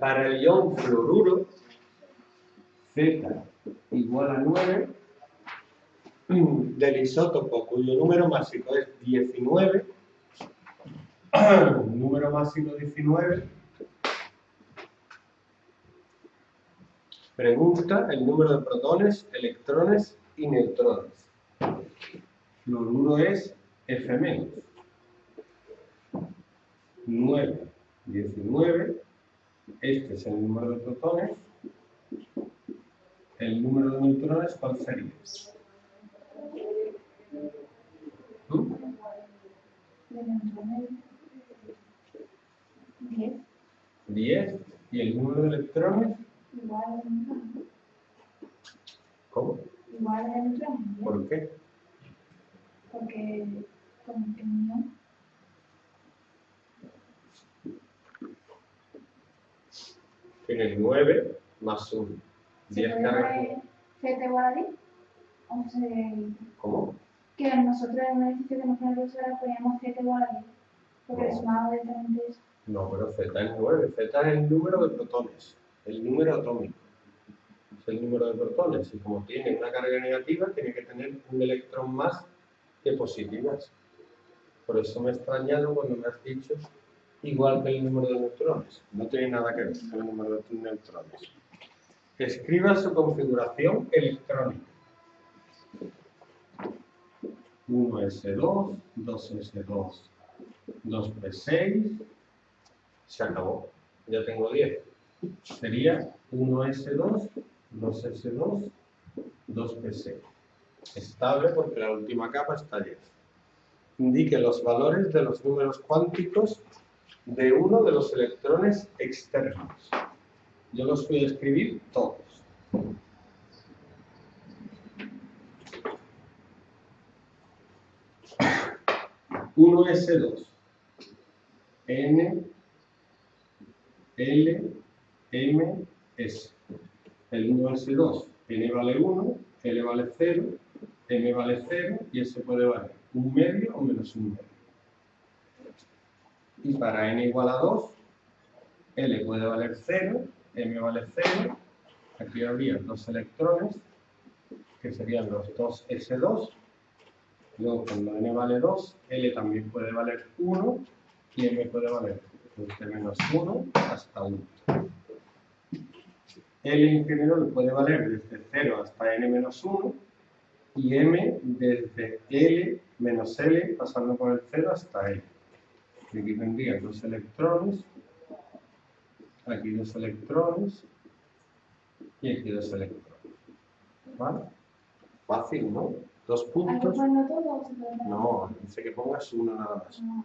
Para el ion fluoruro, Z igual a 9 del isótopo cuyo número máximo es 19, número máximo 19, pregunta el número de protones, electrones y neutrones. Fluoruro es F-. 9, 19, este es el número de protones, el número de neutrones, ¿cuál sería? ¿Mm? 10. ¿Y el número de electrones? Igual. ¿Cómo? Igual de neutrones. ¿Por qué? Porque con el mío. Tienes 9 más 1. ¿Se 10 puede cargas. poner Z igual a 10? O sea, ¿Cómo? que nosotros en un ejercicio que nos pone la profesora poníamos Z igual a 10. Porque No. sumamos directamente eso. No, pero Z es 9. Z es el número de protones, el número atómico. Es el número de protones. Y como tiene una carga negativa, tiene que tener un electrón más que positivas. Por eso me he extrañado cuando me has dicho igual que el número de neutrones. No tiene nada que ver con el número de neutrones. Escriba su configuración electrónica. 1S2, 2S2, 2P6, se acabó. Ya tengo 10. Sería 1S2, 2S2, 2P6. Estable porque la última capa está llena. Indique los valores de los números cuánticos de uno de los electrones externos. Yo los voy a escribir todos. 1S2, N, L, M, S. El 1S2, N vale 1, L vale 0, M vale 0 y S puede valer un medio o menos un medio. Y para N igual a 2, L puede valer 0, M vale 0, aquí habría dos electrones, que serían los 2S2, Luego, cuando n vale 2, L también puede valer 1 y M puede valer desde menos 1 hasta 1. L en general puede valer desde 0 hasta n menos 1 y M desde L menos L pasando por el 0 hasta L. Aquí tendría dos electrones, aquí dos electrones y aquí dos electrones. ¿Vale? Fácil, ¿no? Dos ¿Hay que puntos. No, dice que pongas uno nada más. No.